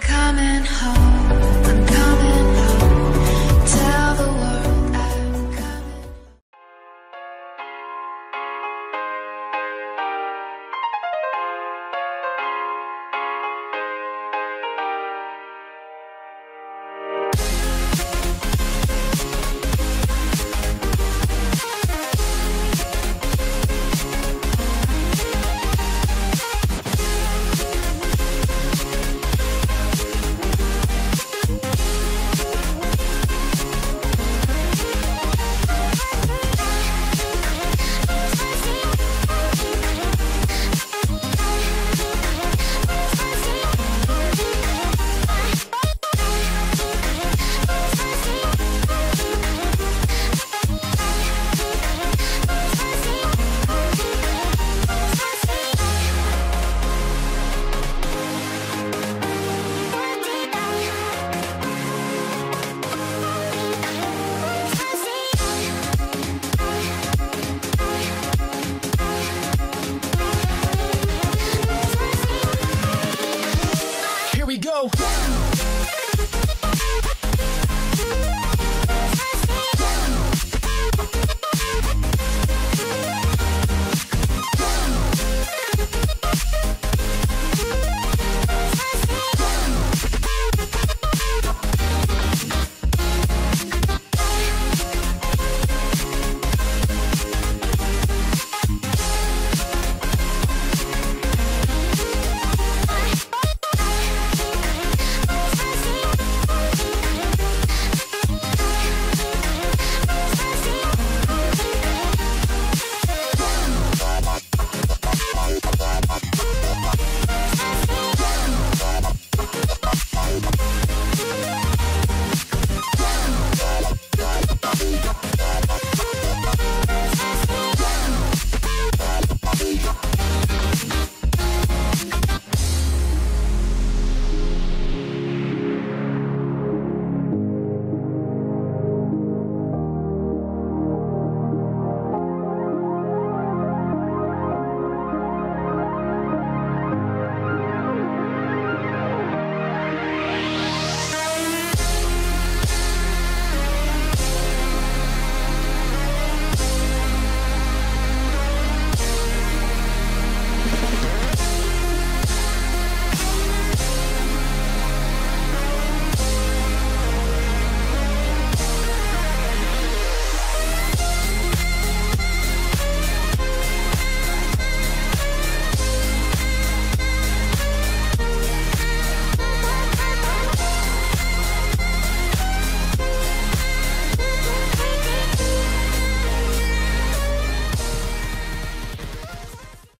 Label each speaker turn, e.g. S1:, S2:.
S1: coming home.